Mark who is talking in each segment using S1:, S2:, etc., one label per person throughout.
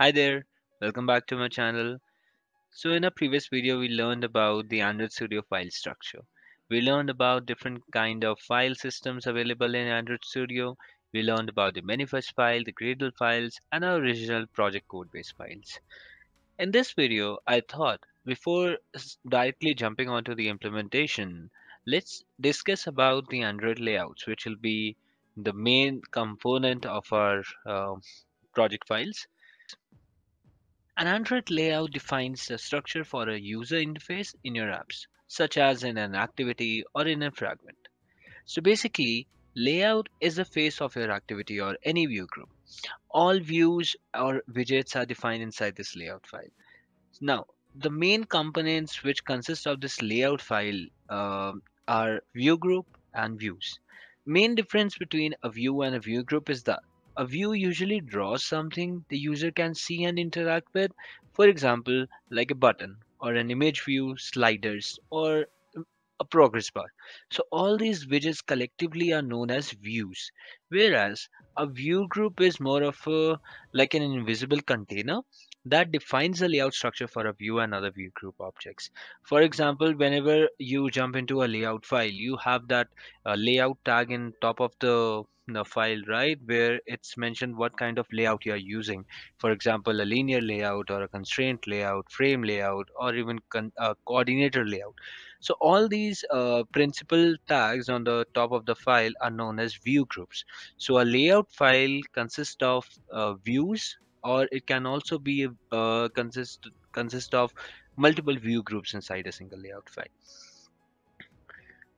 S1: Hi there, welcome back to my channel. So in a previous video we learned about the Android Studio file structure. We learned about different kind of file systems available in Android Studio. We learned about the manifest file, the Gradle files and our original project codebase files. In this video I thought before directly jumping onto the implementation, let's discuss about the Android layouts which will be the main component of our uh, project files An Android layout defines the structure for a user interface in your apps, such as in an activity or in a fragment. So basically, layout is the face of your activity or any view group. All views or widgets are defined inside this layout file. Now, the main components which consist of this layout file um are view group and views. Main difference between a view and a view group is that a view usually draws something the user can see and interact with. For example, like a button or an image view, sliders, or a progress bar. So all these widgets collectively are known as views, whereas a view group is more of a like an invisible container that defines the layout structure for a view and other view group objects. For example, whenever you jump into a layout file, you have that uh, layout tag in top of the the file right where it's mentioned what kind of layout you are using for example a linear layout or a constraint layout frame layout or even a coordinator layout so all these uh, principal tags on the top of the file are known as view groups. So a layout file consists of uh, views, or it can also be uh, consist consist of multiple view groups inside a single layout file.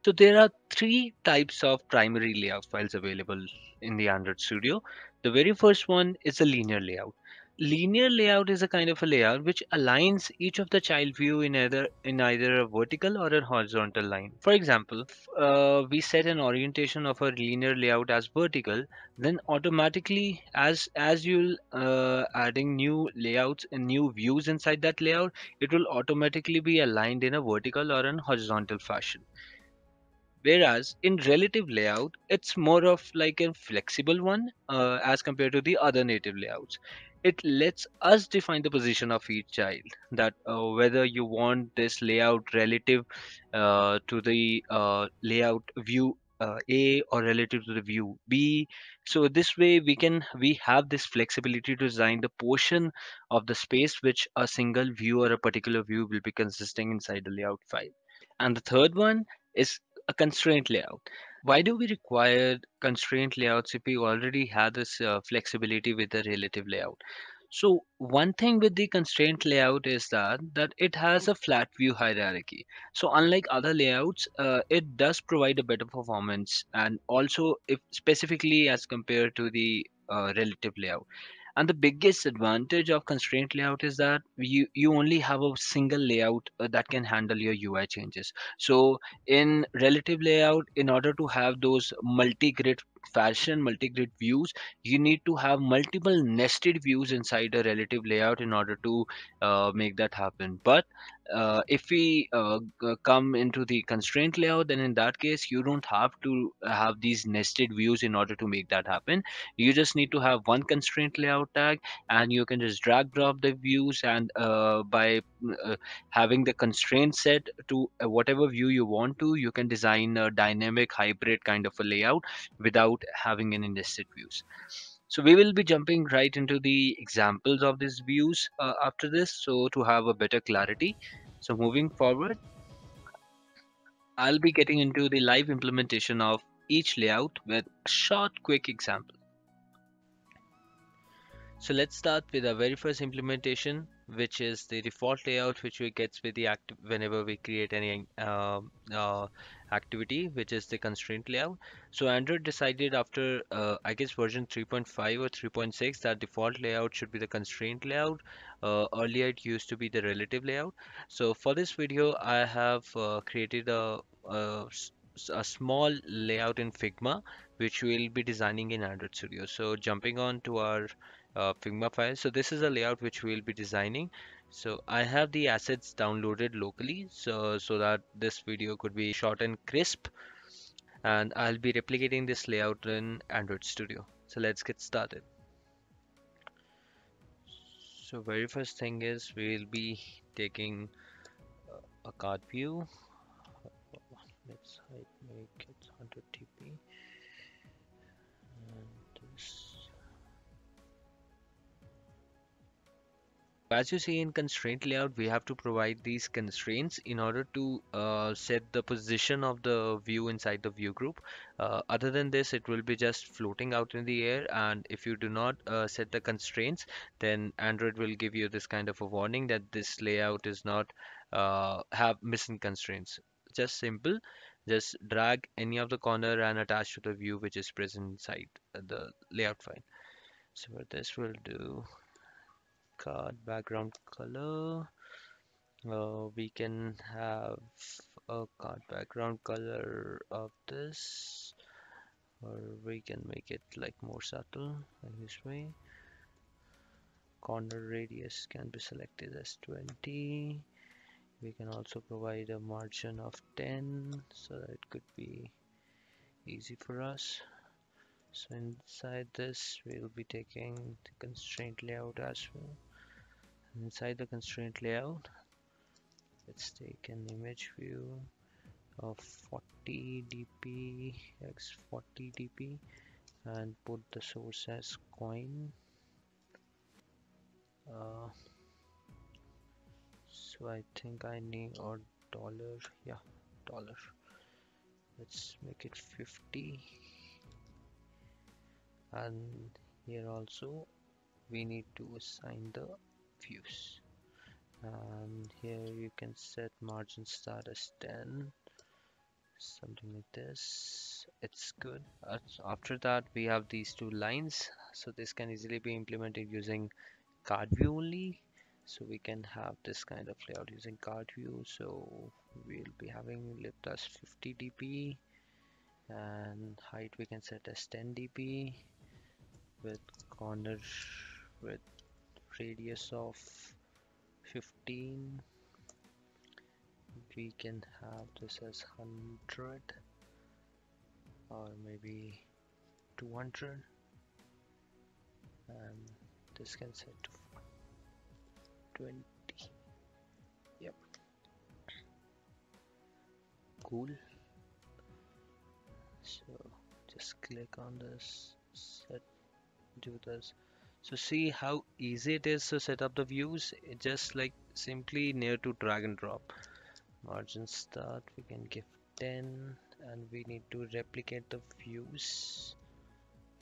S1: So there are three types of primary layout files available in the Android Studio. The very first one is a linear layout. Linear layout is a kind of a layout which aligns each of the child view in either in either a vertical or a horizontal line. For example, uh, we set an orientation of a linear layout as vertical, then automatically as as you uh, adding new layouts and new views inside that layout, it will automatically be aligned in a vertical or an horizontal fashion. Whereas in relative layout, it's more of like a flexible one uh, as compared to the other native layouts. It lets us define the position of each child, that uh, whether you want this layout relative uh, to the uh, layout view uh, A or relative to the view B. So this way we can we have this flexibility to design the portion of the space which a single view or a particular view will be consisting inside the layout file. And the third one is a constraint layout. Why do we require constraint layouts if we already have this uh, flexibility with the relative layout? So one thing with the constraint layout is that that it has a flat view hierarchy. So unlike other layouts, uh, it does provide a better performance and also if specifically as compared to the uh, relative layout. And the biggest advantage of constraint layout is that you, you only have a single layout uh, that can handle your UI changes. So in relative layout, in order to have those multi-grid fashion, multi-grid views, you need to have multiple nested views inside a relative layout in order to uh, make that happen. But uh, if we uh, come into the constraint layout, then in that case, you don't have to have these nested views in order to make that happen. You just need to have one constraint layout tag and you can just drag drop the views and uh, by mm, uh, having the constraint set to uh, whatever view you want to you can design a dynamic hybrid kind of a layout without having any nested views so we will be jumping right into the examples of these views uh, after this so to have a better clarity. So moving forward i'll be getting into the live implementation of each layout with a short quick example. So let's start with our very first implementation, which is the default layout, which we get with the act whenever we create any um uh, activity, which is the constraint layout. So Android decided after, uh, I guess version 3.5 or 3.6 that default layout should be the constraint layout. Uh, earlier it used to be the relative layout. So for this video, I have uh, created a small layout in Figma, which we'll be designing in Android Studio. So jumping on to our uh, Figma file. So this is a layout which we'll be designing. So I have the assets downloaded locally so so that this video could be short and crisp and I'll be replicating this layout in Android Studio. So let's get started. So very first thing is we'll be taking uh, a card view. Let's make it 100 dp and this As you see in constraint layout, we have to provide these constraints in order to uh, set the position of the view inside the view group. Uh, other than this, it will be just floating out in the air. And if you do not uh, set the constraints, then Android will give you this kind of a warning that this layout is not uh, have missing constraints. Just simple, just drag any of the corner and attach to the view which is present inside the layout file. So for this, we'll do card background color. Uh, we can have a card background color of this or we can make it like more subtle like this way. Corner radius can be selected as 20 we can also provide a margin of 10 so that it could be easy for us. So inside this we'll be taking the constraint layout as well inside the constraint layout. Let's take an image view of 40 dp x 40 dp and put the source as coin. Uh, so I think I need a dollar yeah dollar. Let's make it 50 and here also we need to assign the views and here you can set margin start as 10 something like this. It's good. After that we have these two lines. So this can easily be implemented using card view only. So we can have this kind of layout using card view. So we'll be having lift as 50 dp and height we can set as 10 dp with corner with radius of 15 we can have this as 100 or maybe 200 and this can set to 20 yep. Cool. So just click on this set do this so see how easy it is to set up the views. It just like simply near to drag and drop. Margin start. We can give 10 and we need to replicate the views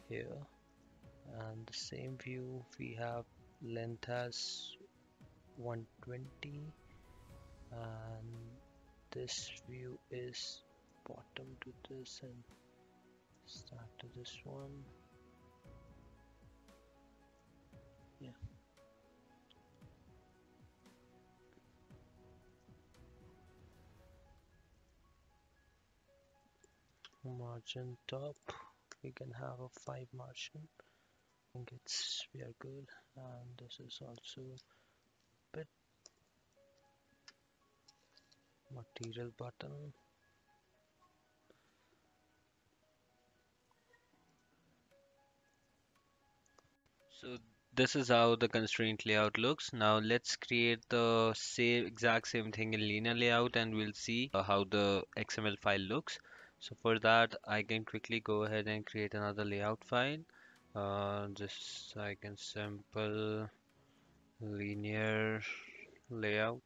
S1: here. And the same view we have length as 120 and this view is bottom to this and start to this one yeah. Margin top. We can have a 5 margin. I think it's we are good. And this is also bit material button. So this is how the constraint layout looks. Now let's create the same exact same thing in linear layout and we'll see uh, how the xml file looks. So for that I can quickly go ahead and create another layout file. Uh, just I can sample linear layout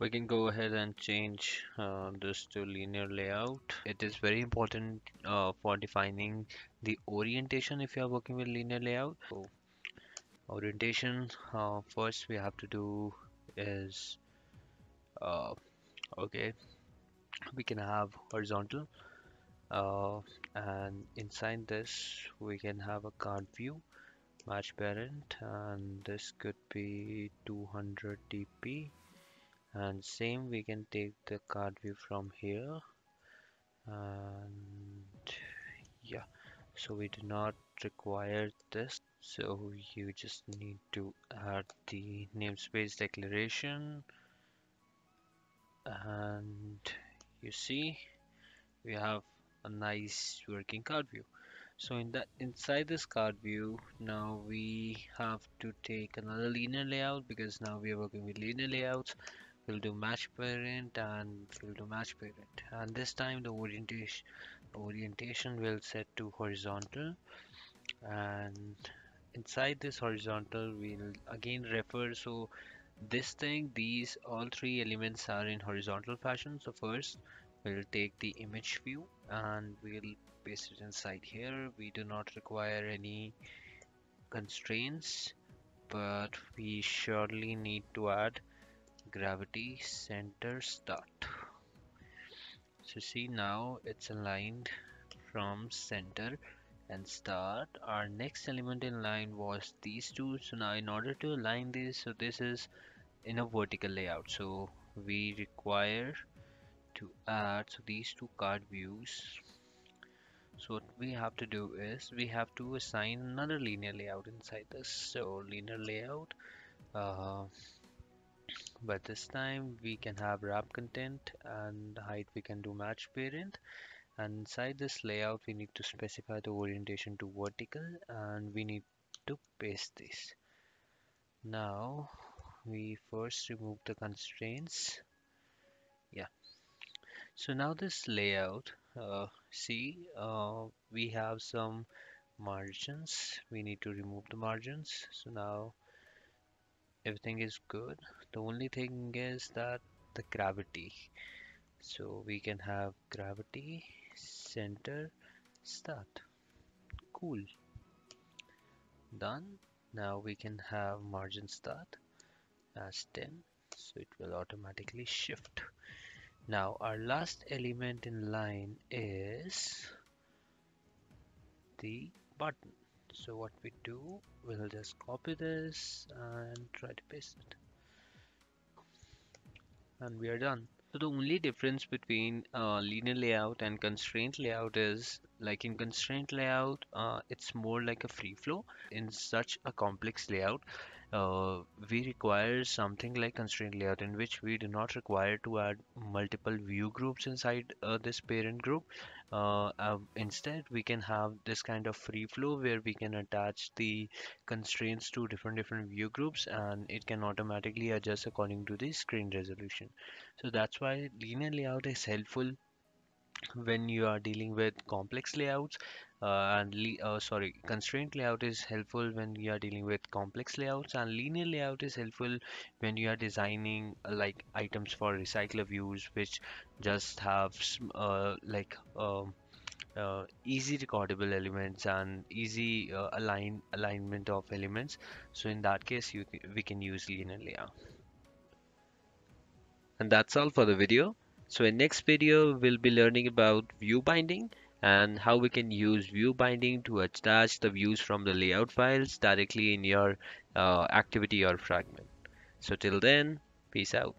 S1: we can go ahead and change uh, this to linear layout. It is very important uh, for defining the orientation if you are working with linear layout. So orientation uh, first we have to do is uh, okay we can have horizontal uh, and inside this we can have a card view match parent and this could be 200 dp and same we can take the card view from here and yeah so we do not require this so you just need to add the namespace declaration and you see we have a nice working card view. So in that inside this card view, now we have to take another linear layout because now we are working with linear layouts. We'll do match parent and we'll do match parent. And this time the orientation orientation will set to horizontal. And inside this horizontal we'll again refer. So this thing these all three elements are in horizontal fashion. So first we'll take the image view and we'll paste it inside here. We do not require any constraints but we surely need to add gravity center start. So see now it's aligned from center and start. Our next element in line was these two. So now in order to align this so this is in a vertical layout. So we require to add so these two card views. So what we have to do is we have to assign another linear layout inside this. So linear layout uh, but this time we can have wrap content and height we can do match parent. And inside this layout we need to specify the orientation to vertical and we need to paste this. Now we first remove the constraints. Yeah. So now this layout uh, see uh, we have some margins. We need to remove the margins. So now everything is good. The only thing is that the gravity. So we can have gravity center start. Cool. Done. Now we can have margin start as 10 so it will automatically shift. Now our last element in line is the button so what we do we'll just copy this and try to paste it and we are done so the only difference between uh, linear layout and constraint layout is like in constraint layout, uh, it's more like a free flow. In such a complex layout, uh, we require something like constraint layout in which we do not require to add multiple view groups inside uh, this parent group. Uh, uh, instead, we can have this kind of free flow where we can attach the constraints to different different view groups and it can automatically adjust according to the screen resolution. So that's why linear layout is helpful when you are dealing with complex layouts and uh, sorry constraint layout is helpful when you are dealing with complex layouts and linear layout is helpful when you are designing uh, like items for recycler views which just have uh, like um, uh, easy recordable elements and easy uh, align alignment of elements. So in that case you we can use linear layout. And that's all for the video. So in next video we'll be learning about view binding and how we can use view binding to attach the views from the layout files directly in your uh, activity or fragment. So till then peace out